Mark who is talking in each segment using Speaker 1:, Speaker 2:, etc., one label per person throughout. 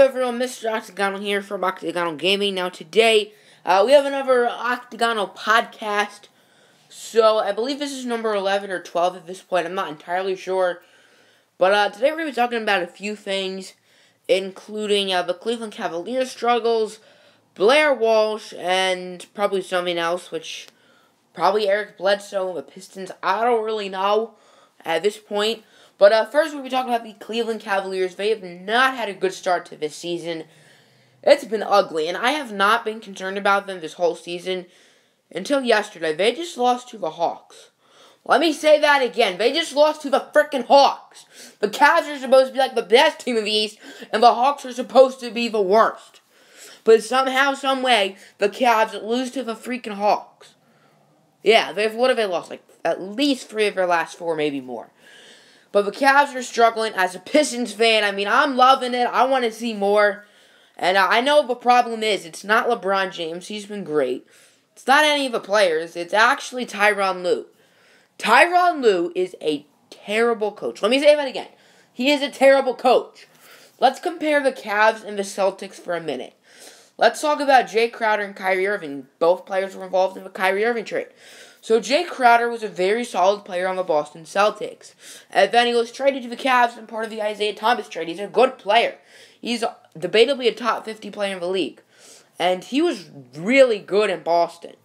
Speaker 1: everyone? Mr. Octogonal here from Octogonal Gaming. Now, today, uh, we have another Octogonal podcast. So, I believe this is number 11 or 12 at this point. I'm not entirely sure. But uh, today, we're going to be talking about a few things, including uh, the Cleveland Cavaliers struggles, Blair Walsh, and probably something else, which probably Eric Bledsoe, the Pistons. I don't really know at this point. But uh, first, we'll be talking about the Cleveland Cavaliers. They have not had a good start to this season. It's been ugly, and I have not been concerned about them this whole season until yesterday. They just lost to the Hawks. Let me say that again. They just lost to the freaking Hawks. The Cavs are supposed to be like the best team of the East, and the Hawks are supposed to be the worst. But somehow, some way, the Cavs lose to the freaking Hawks. Yeah, they've what have they lost? Like at least three of their last four, maybe more. But the Cavs are struggling. As a Pistons fan, I mean, I'm loving it. I want to see more. And I know the problem is it's not LeBron James. He's been great. It's not any of the players. It's actually Tyronn Lue. Tyronn Lue is a terrible coach. Let me say that again. He is a terrible coach. Let's compare the Cavs and the Celtics for a minute. Let's talk about Jae Crowder and Kyrie Irving. Both players were involved in the Kyrie Irving trade. So Jae Crowder was a very solid player on the Boston Celtics. And then he was traded to the Cavs and part of the Isaiah Thomas trade. He's a good player. He's debatably a top 50 player in the league. And he was really good in Boston.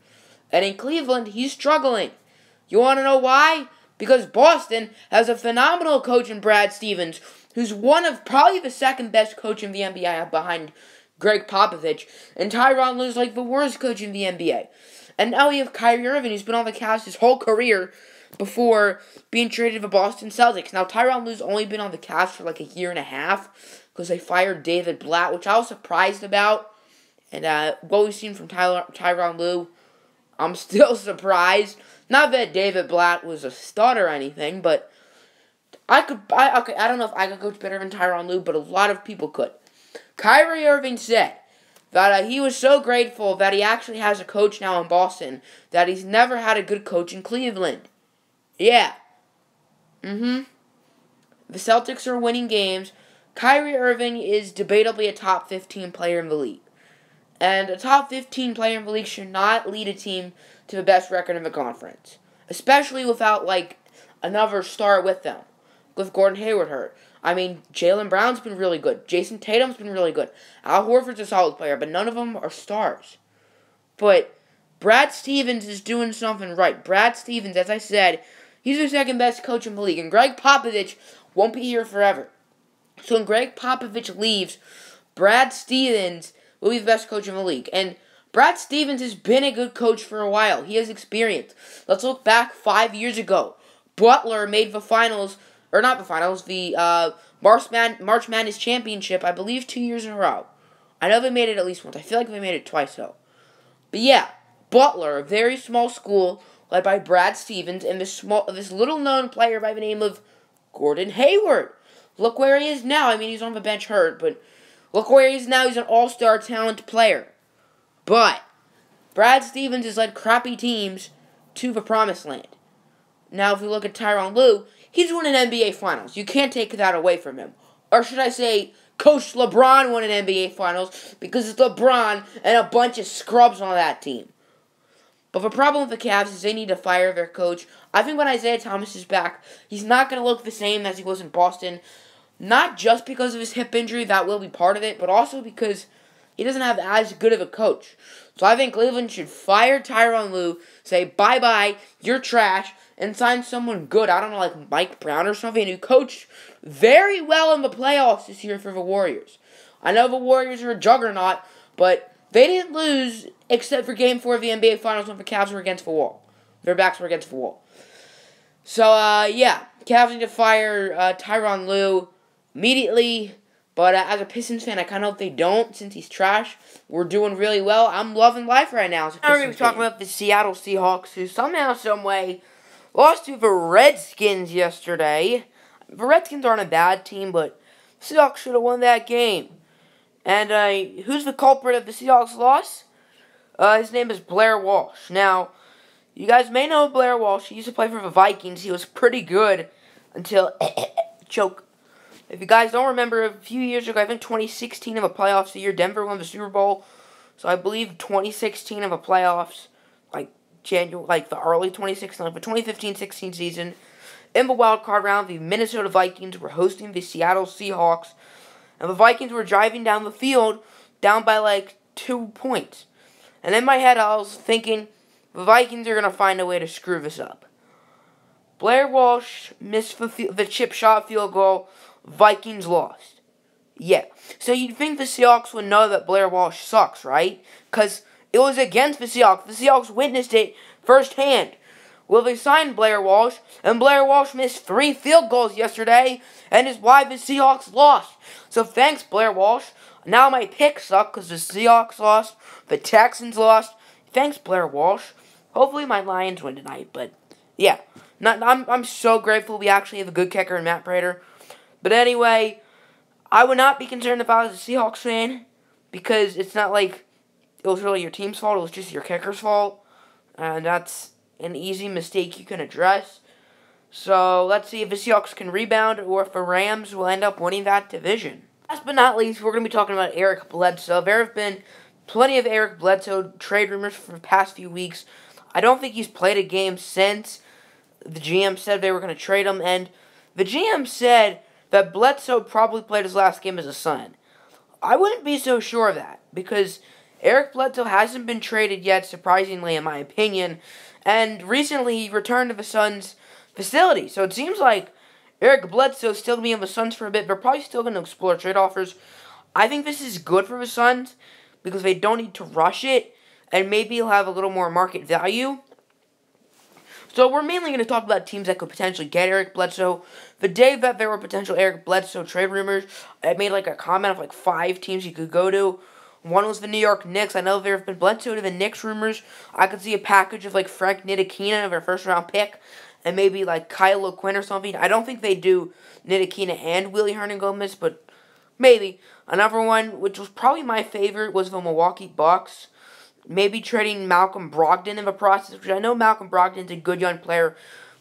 Speaker 1: And in Cleveland, he's struggling. You want to know why? Because Boston has a phenomenal coach in Brad Stevens, who's one of probably the second best coach in the NBA behind Gregg Popovich. And Tyronn Lue's like the worst coach in the NBA. And now we have Kyrie Irving, who's been on the Cavs his whole career before being traded to the Boston Celtics. Now, Tyronn Lue's only been on the Cavs for like a year and a half because they fired David Blatt, which I was surprised about. And uh, what we've seen from Tyler, Tyronn Lue, I'm still surprised. Not that David Blatt was a stud or anything, but I could. I okay. I don't know if I could coach better than Tyronn Lue, but a lot of people could. Kyrie Irving said that uh, he was so grateful that he actually has a coach now in Boston, that he's never had a good coach in Cleveland. Yeah. Mm hmm. The Celtics are winning games. Kyrie Irving is debatably a top 15 player in the league. And a top 15 player in the league should not lead a team to the best record in the conference. Especially without, like, another star with them. With Gordon Hayward hurt. I mean, Jaylen Brown's been really good. Jayson Tatum's been really good. Al Horford's a solid player, but none of them are stars. But Brad Stevens is doing something right. Brad Stevens, as I said, he's the second best coach in the league, and Gregg Popovich won't be here forever. So when Gregg Popovich leaves, Brad Stevens will be the best coach in the league. And Brad Stevens has been a good coach for a while. He has experience. Let's look back five years ago. Butler made the finals or not the finals, the uh, March, Man- March Madness Championship, I believe two years in a row. I know they made it at least once. I feel like they made it twice, though. But yeah, Butler, a very small school led by Brad Stevens, and this small, this little known player by the name of Gordon Hayward. Look where he is now. I mean, he's on the bench hurt, but look where he is now. He's an all-star talent player. But Brad Stevens has led crappy teams to the promised land. Now, if we look at Tyronn Lue, He's won an NBA Finals. You can't take that away from him. Or should I say, Coach LeBron won an NBA Finals because it's LeBron and a bunch of scrubs on that team. But the problem with the Cavs is they need to fire their coach. I think when Isaiah Thomas is back, he's not going to look the same as he was in Boston. Not just because of his hip injury, that will be part of it, but also because he doesn't have as good of a coach. So I think Cleveland should fire Tyronn Lue, say bye bye, you're trash, and sign someone good. I don't know, like Mike Brown or something, who coached very well in the playoffs this year for the Warriors. I know the Warriors are a juggernaut, but they didn't lose except for Game Four of the NBA Finals when the Cavs were against the wall. Their backs were against the wall. So uh, yeah, Cavs need to fire uh, Tyronn Lue immediately. But uh, as a Pistons fan, I kind of hope they don't, since he's trash. We're doing really well. I'm loving life right now. As We're going to be talking about the Seattle Seahawks, who somehow, some way Lost to the Redskins yesterday. The Redskins aren't a bad team, but Seahawks should have won that game. And uh, who's the culprit of the Seahawks loss? Uh, his name is Blair Walsh. Now, you guys may know Blair Walsh. He used to play for the Vikings. He was pretty good until choke. If you guys don't remember, a few years ago, I think 2016 of a playoffs the year, Denver won the Super Bowl. So I believe 2016 of a playoffs, like January, like the early 2016, like the 2015-16 season, in the wild card round, the Minnesota Vikings were hosting the Seattle Seahawks, and the Vikings were driving down the field, down by like two points. And in my head, I was thinking, the Vikings are gonna find a way to screw this up. Blair Walsh missed the, the chip shot field goal. Vikings lost. Yeah. So you'd think the Seahawks would know that Blair Walsh sucks, right? Because it was against the Seahawks. The Seahawks witnessed it firsthand. Well, they signed Blair Walsh, and Blair Walsh missed three field goals yesterday, and is why the Seahawks lost. So thanks, Blair Walsh. Now my picks suck because the Seahawks lost, the Texans lost. Thanks, Blair Walsh. Hopefully my Lions win tonight, but yeah. Not, I'm, I'm so grateful we actually have a good kicker in Matt Prater. But anyway, I would not be concerned if I was a Seahawks fan because it's not like it was really your team's fault. It was just your kicker's fault. And that's an easy mistake you can address. So let's see if the Seahawks can rebound or if the Rams will end up winning that division. Last but not least, we're going to be talking about Eric Bledsoe. There have been plenty of Eric Bledsoe trade rumors for the past few weeks. I don't think he's played a game since the GM said they were going to trade him, and the GM said that Bledsoe probably played his last game as a Sun. I wouldn't be so sure of that because Eric Bledsoe hasn't been traded yet, surprisingly, in my opinion, and recently he returned to the Suns facility. So it seems like Eric Bledsoe still going to be in the Suns for a bit. They're probably still going to explore trade offers. I think this is good for the Suns because they don't need to rush it, and maybe he'll have a little more market value. So we're mainly going to talk about teams that could potentially get Eric Bledsoe. The day that there were potential Eric Bledsoe trade rumors, I made like a comment of like five teams he could go to. One was the New York Knicks. I know there have been Bledsoe to the Knicks rumors. I could see a package of like Frank Ntilikina of their first round pick and maybe like Kyle O'Quinn or something. I don't think they do Ntilikina and Willy Hernangomez, but maybe. Another one, which was probably my favorite, was the Milwaukee Bucks. Maybe trading Malcolm Brogdon in the process, which I know Malcolm Brogdon's a good young player,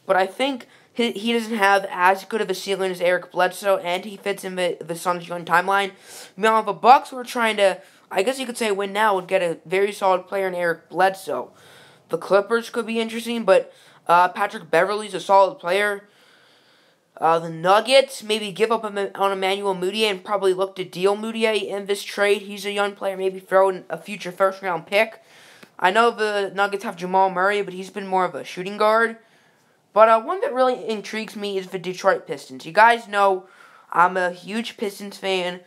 Speaker 1: but I think he, he doesn't have as good of a ceiling as Eric Bledsoe, and he fits in the, the Suns' young timeline. Now, the Bucks were trying to, I guess you could say, win now would get a very solid player in Eric Bledsoe. The Clippers could be interesting, but uh, Patrick Beverley's a solid player. Uh, the Nuggets maybe give up on Emmanuel Mudiay and probably look to deal Mudiay in this trade. He's a young player, maybe throw in a future first round pick. I know the Nuggets have Jamal Murray, but he's been more of a shooting guard. But uh, one that really intrigues me is the Detroit Pistons. You guys know I'm a huge Pistons fan,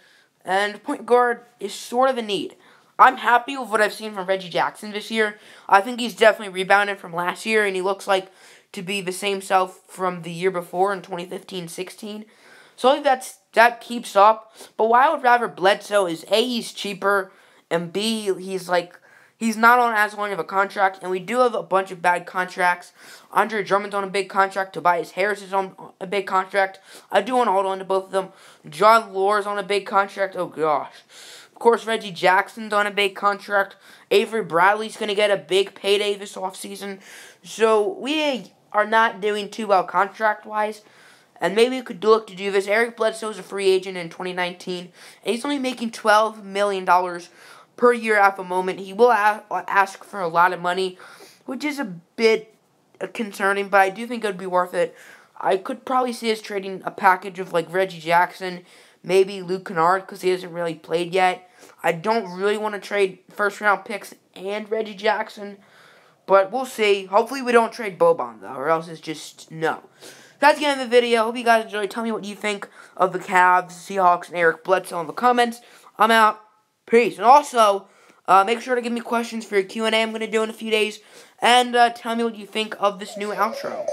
Speaker 1: and point guard is sort of a need. I'm happy with what I've seen from Reggie Jackson this year. I think he's definitely rebounded from last year, and he looks like to be the same self from the year before in 2015-16. So I think that's that keeps up. But why I would rather Bledsoe is A, he's cheaper, and B, he's like he's not on as long of a contract, and we do have a bunch of bad contracts. Andre Drummond's on a big contract. Tobias Harris is on a big contract. I do want to hold on to both of them. Jon Leuer's on a big contract. Oh gosh. Of course, Reggie Jackson's on a big contract. Avery Bradley's going to get a big payday this offseason. So we are not doing too well contract wise. And maybe we could look to do this. Eric Bledsoe is a free agent in 2019. And he's only making $12 million per year at the moment. He will ask for a lot of money, which is a bit concerning, but I do think it would be worth it. I could probably see us trading a package of like Reggie Jackson, maybe Luke Kennard because he hasn't really played yet. I don't really want to trade first round picks and Reggie Jackson, but we'll see. Hopefully we don't trade Boban though, or else it's just no. That's the end of the video. Hope you guys enjoyed. Tell me what you think of the Cavs, Seahawks, and Eric Bledsoe in the comments. I'm out. Peace. And also, uh, make sure to give me questions for your Q&A I'm going to do in a few days. And uh, tell me what you think of this new outro.